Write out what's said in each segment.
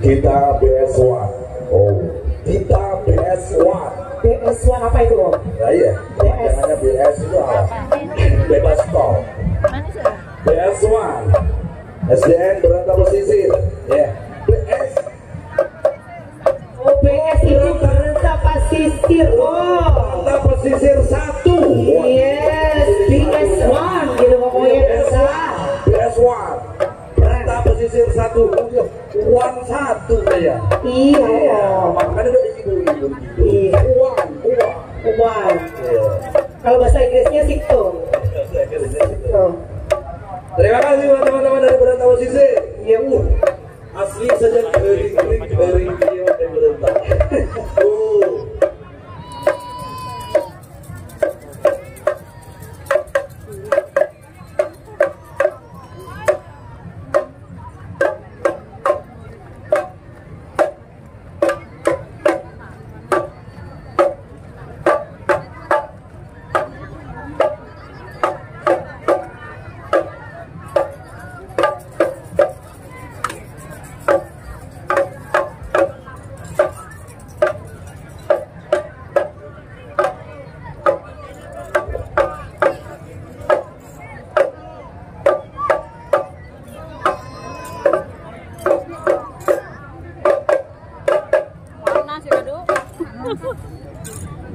kita BS1 oh. Kita BS1 BS1 apa itu Om? nah iya. BS. namanya BS itu apa? Bebas tol BS1 SDN berantah pesisir ya BS Oh BS itu berita pasisir Oh satu ya Iya. Makanya udah ibu ibu Iya. Uang uang. Uang. Iya. Kalau bahasa Inggrisnya sikto. Terima kasih buat teman-teman dari Berantah Pesisir.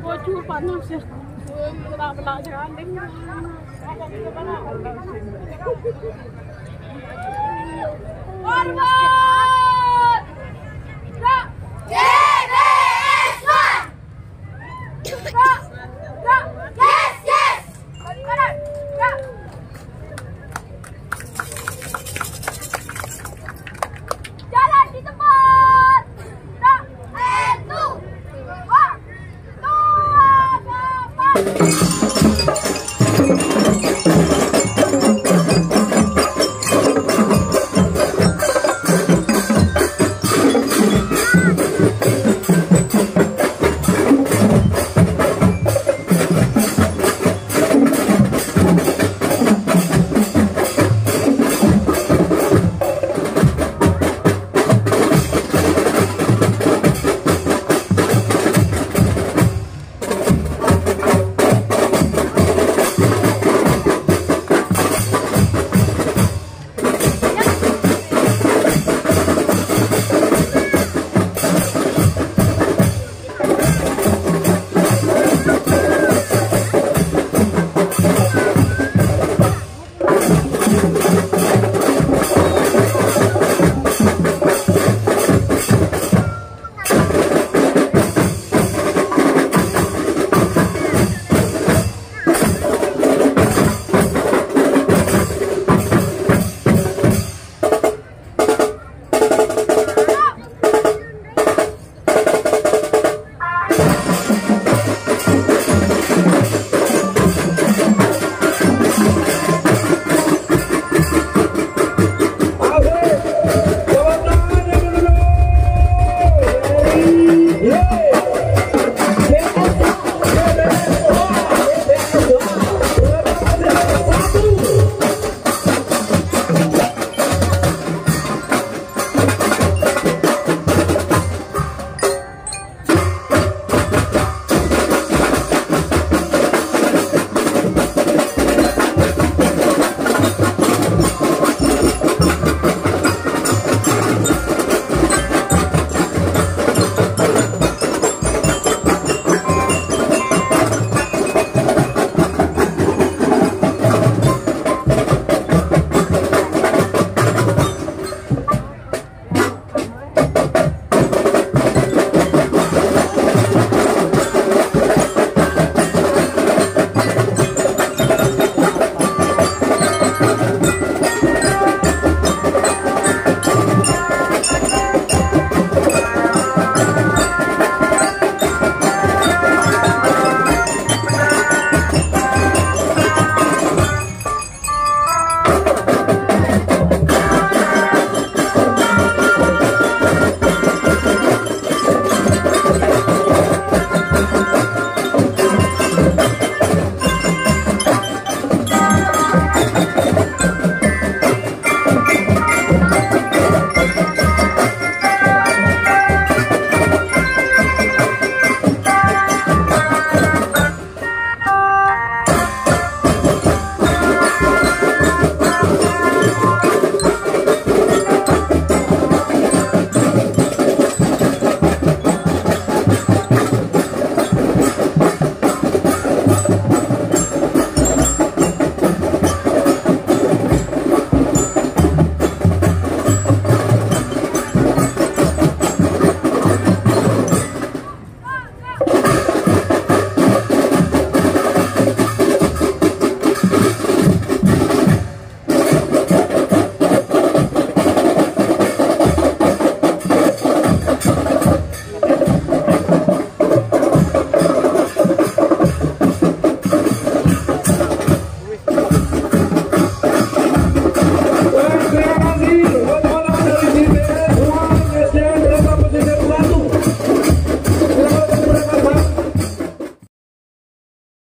Bocor panas ya Kena belak mana? Korban!